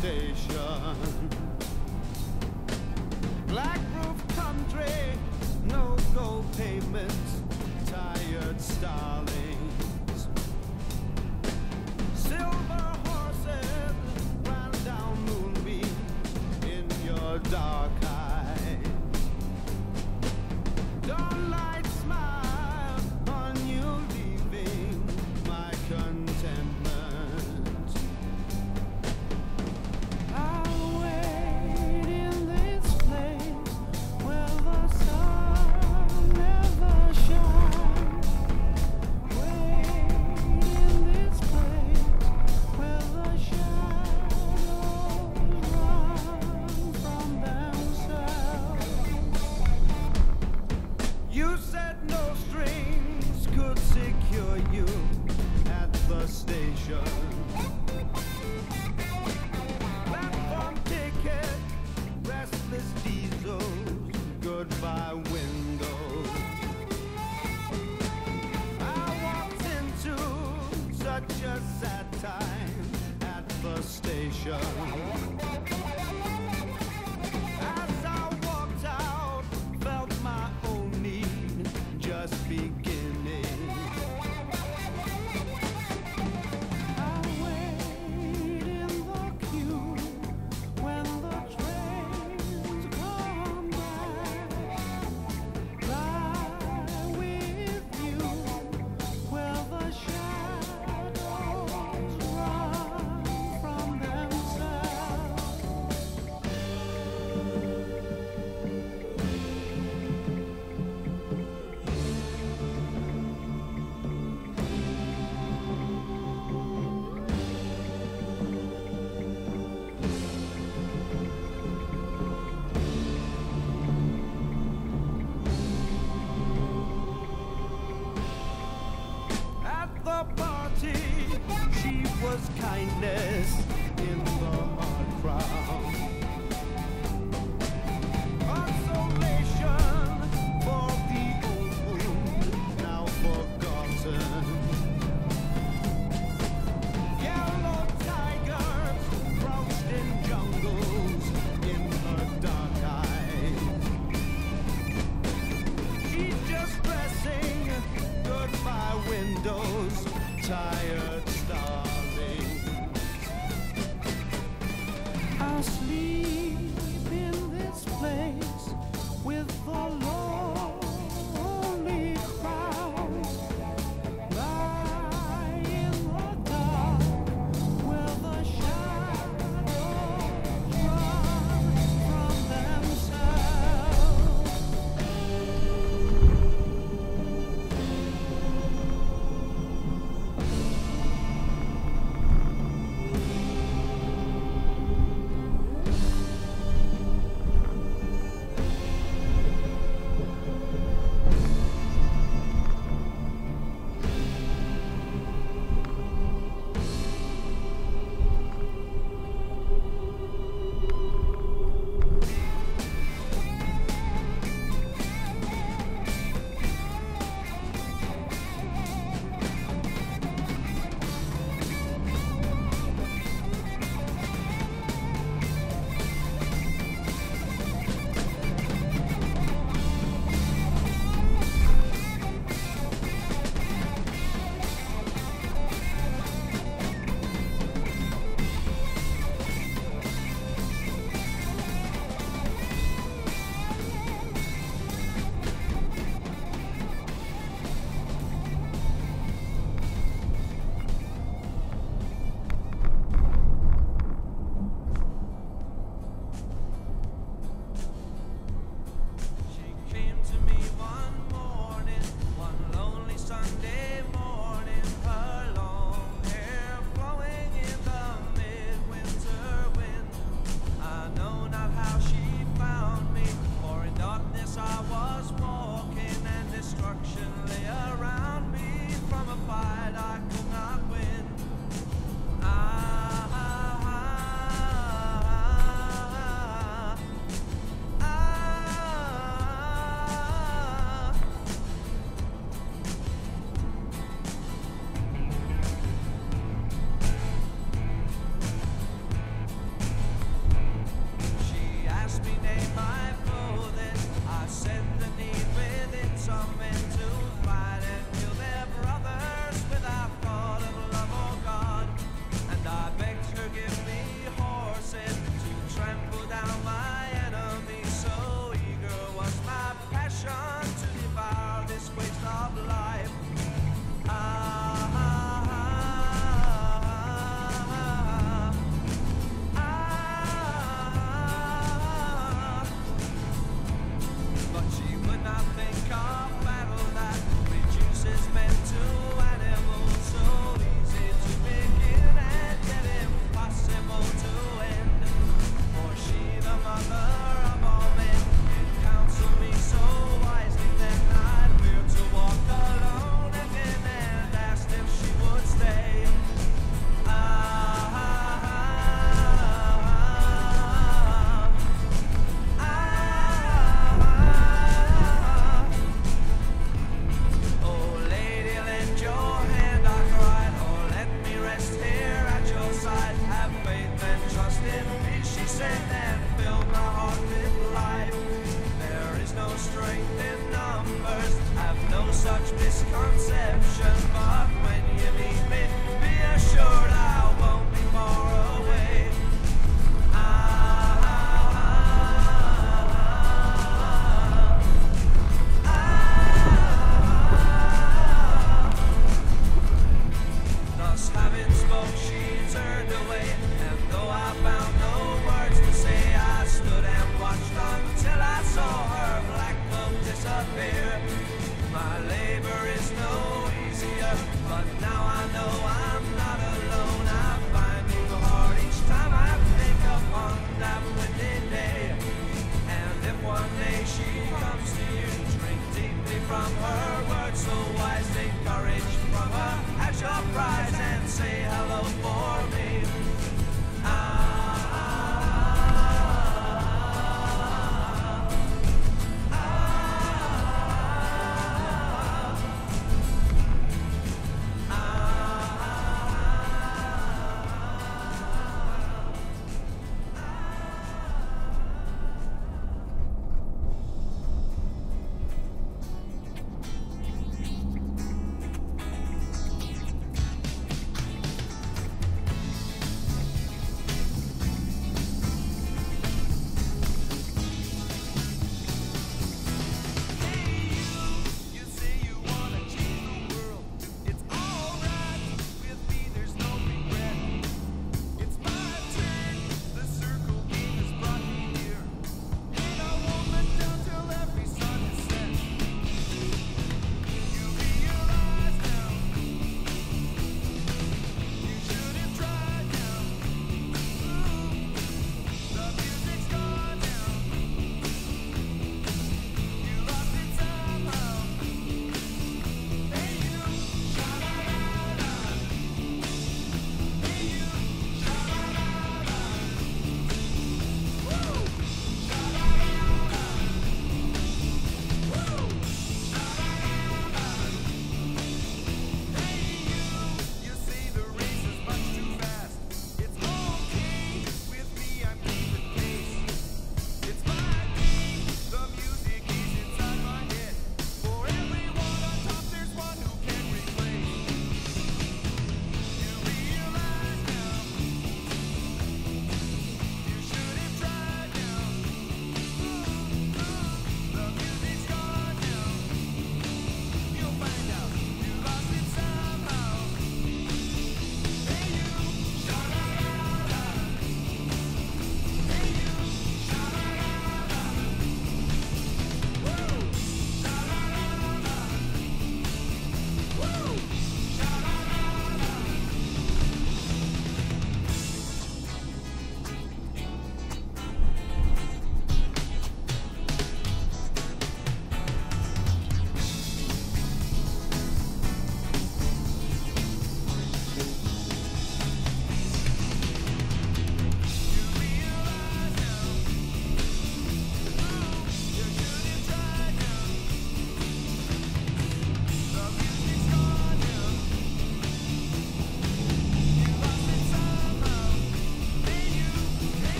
Station. secure you at the station. Platform ticket, restless diesels, goodbye windows. I walked into such a sad time at the station. windows, tired, starving. I'll sleep in this place.